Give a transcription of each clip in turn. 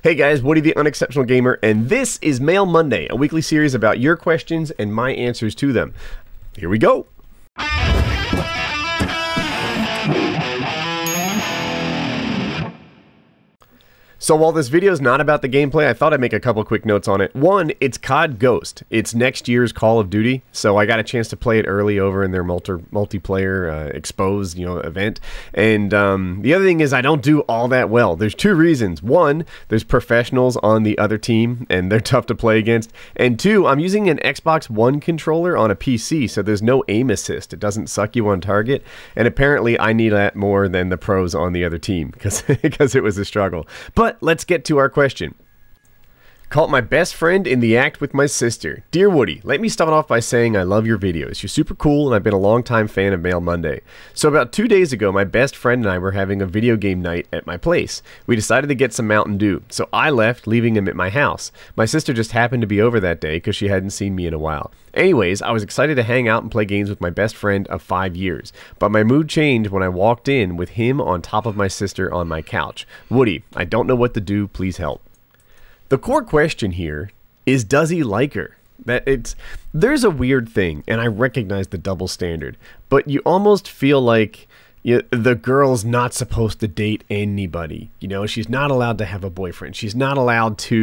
Hey guys, Woody the Unexceptional Gamer, and this is Mail Monday, a weekly series about your questions and my answers to them. Here we go. So while this video is not about the gameplay, I thought I'd make a couple quick notes on it. One, it's COD Ghost. It's next year's Call of Duty, so I got a chance to play it early over in their multi multiplayer uh, exposed, you know, event. And um, the other thing is I don't do all that well. There's two reasons. One, there's professionals on the other team, and they're tough to play against. And two, I'm using an Xbox One controller on a PC, so there's no aim assist. It doesn't suck you on target. And apparently, I need that more than the pros on the other team because because it was a struggle. But but let's get to our question. Caught my best friend in the act with my sister. Dear Woody, let me start off by saying I love your videos. You're super cool and I've been a long time fan of Mail Monday. So about two days ago, my best friend and I were having a video game night at my place. We decided to get some Mountain Dew, so I left, leaving him at my house. My sister just happened to be over that day because she hadn't seen me in a while. Anyways, I was excited to hang out and play games with my best friend of five years, but my mood changed when I walked in with him on top of my sister on my couch. Woody, I don't know what to do, please help. The core question here is does he like her? That it's there's a weird thing, and I recognize the double standard, but you almost feel like you, the girl's not supposed to date anybody. You know, she's not allowed to have a boyfriend. She's not allowed to,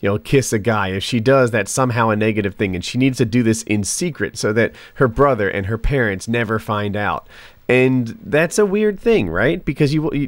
you know, kiss a guy. If she does, that's somehow a negative thing, and she needs to do this in secret so that her brother and her parents never find out and that's a weird thing, right? Because you, you,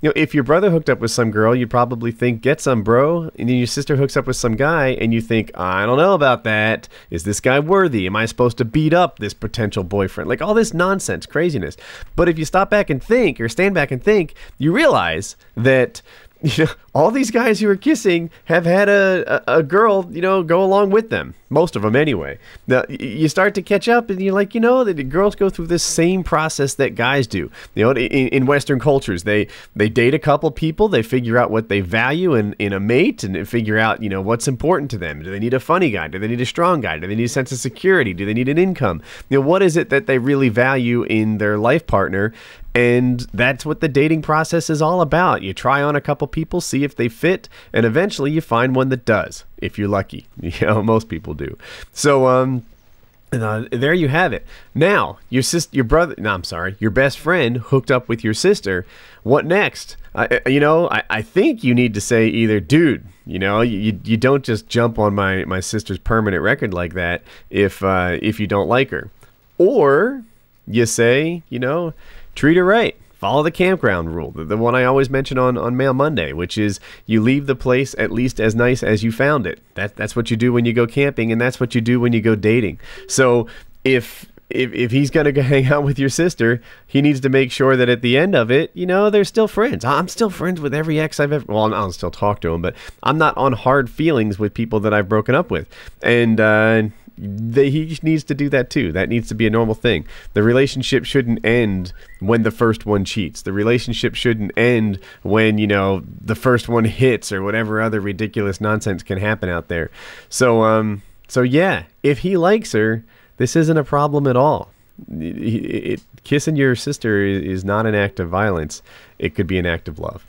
you know, if your brother hooked up with some girl, you'd probably think, "Get some, bro," and then your sister hooks up with some guy, and you think, "I don't know about that. Is this guy worthy? Am I supposed to beat up this potential boyfriend?" Like all this nonsense, craziness. But if you stop back and think, or stand back and think, you realize that you know, all these guys who are kissing have had a, a, a, girl, you know, go along with them. Most of them, anyway. Now, you start to catch up, and you're like, you know, the girls go through this same process that guys do. You know, in, in Western cultures, they they date a couple people, they figure out what they value in, in a mate, and figure out, you know, what's important to them. Do they need a funny guy? Do they need a strong guy? Do they need a sense of security? Do they need an income? You know, what is it that they really value in their life partner? And that's what the dating process is all about. You try on a couple people, see if they fit, and eventually you find one that does, if you're lucky. You know, most people do. So, um, uh, there you have it. Now, your sister, your brother, no, I'm sorry, your best friend hooked up with your sister. What next? I, you know, I, I think you need to say either, dude, you know, you, you don't just jump on my, my sister's permanent record like that if uh, if you don't like her, or you say, you know, treat her right follow the campground rule, the, the, one I always mention on, on Mail Monday, which is you leave the place at least as nice as you found it. That, that's what you do when you go camping, and that's what you do when you go dating. So if if, if he's going to hang out with your sister, he needs to make sure that at the end of it, you know, they're still friends. I'm still friends with every ex I've ever, well, I'll still talk to him, but I'm not on hard feelings with people that I've broken up with. And, uh, they, he needs to do that too. That needs to be a normal thing. The relationship shouldn't end when the first one cheats. The relationship shouldn't end when, you know, the first one hits or whatever other ridiculous nonsense can happen out there. So, um, so yeah, if he likes her, this isn't a problem at all. It, it, kissing your sister is not an act of violence. It could be an act of love.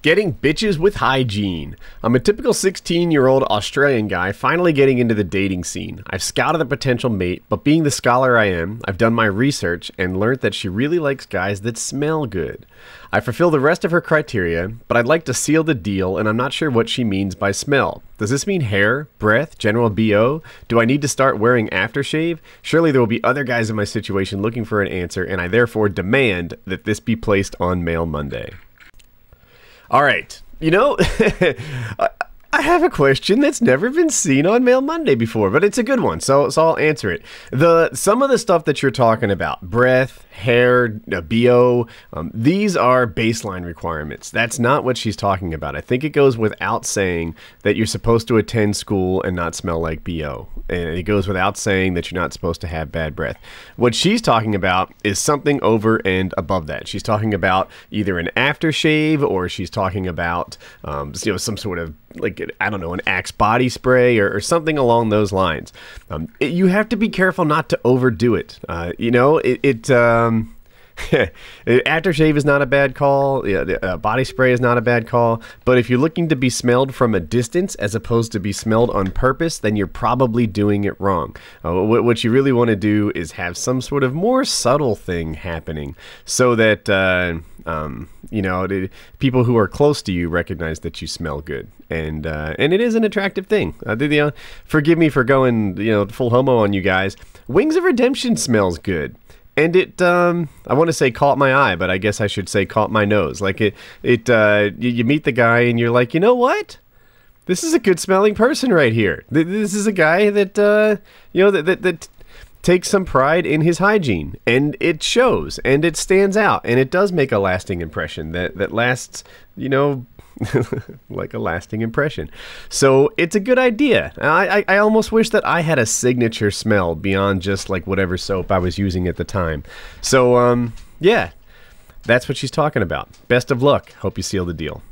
Getting bitches with hygiene. I'm a typical 16 year old Australian guy finally getting into the dating scene. I've scouted a potential mate, but being the scholar I am, I've done my research and learned that she really likes guys that smell good. I fulfill the rest of her criteria, but I'd like to seal the deal and I'm not sure what she means by smell. Does this mean hair, breath, general BO? Do I need to start wearing aftershave? Surely there will be other guys in my situation looking for an answer, and I therefore demand that this be placed on Mail Monday. All right. You know, I have a question that's never been seen on Mail Monday before, but it's a good one, so so I'll answer it. The some of the stuff that you're talking about, breath, hair, uh, BO, um, these are baseline requirements. That's not what she's talking about. I think it goes without saying that you're supposed to attend school and not smell like BO. And it goes without saying that you're not supposed to have bad breath. What she's talking about is something over and above that. She's talking about either an aftershave or she's talking about um, you know some sort of like I don't know an Axe body spray or, or something along those lines. Um, it, you have to be careful not to overdo it. Uh, you know, it, it um, Aftershave is not a bad call. Yeah, uh, body spray is not a bad call. But if you're looking to be smelled from a distance as opposed to be smelled on purpose, then you're probably doing it wrong. Uh, what, what, you really want to do is have some sort of more subtle thing happening so that. Uh, um, you know, people who are close to you recognize that you smell good, and uh, and it is an attractive thing. Uh, know, forgive me for going, you know, full homo on you guys. Wings of Redemption smells good and it um, i want to say caught my eye but i guess i should say caught my nose. Like it it uh, you, you, meet the guy and you're like you know what? This is a good smelling person right here. This is a guy that uh, you know that, that, that takes some pride in his hygiene. And it shows and it stands out and it does make a lasting impression that that lasts you know like a lasting impression. So it's a good idea. I, I, I, almost wish that I had a signature smell beyond just like whatever soap I was using at the time. So um, yeah, that's what she's talking about. Best of luck. Hope you seal the deal.